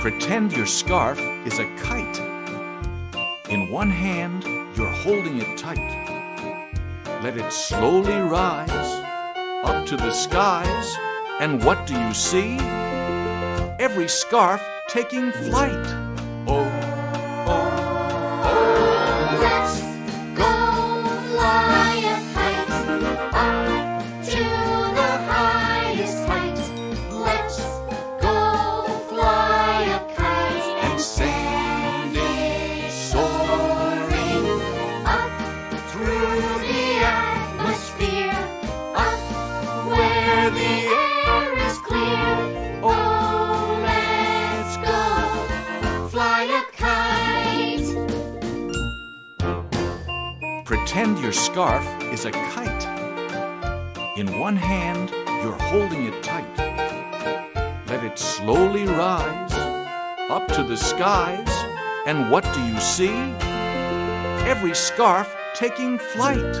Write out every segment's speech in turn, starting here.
Pretend your scarf is a kite. In one hand, you're holding it tight. Let it slowly rise up to the skies. And what do you see? Every scarf taking flight. The air is clear. Oh, let's go fly a kite. Pretend your scarf is a kite. In one hand, you're holding it tight. Let it slowly rise up to the skies. And what do you see? Every scarf taking flight.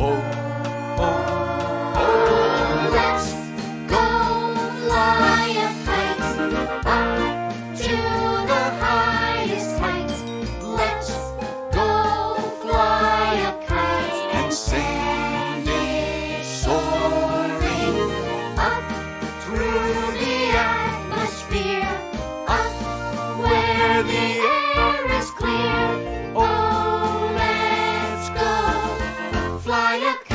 Oh, oh, Yeah.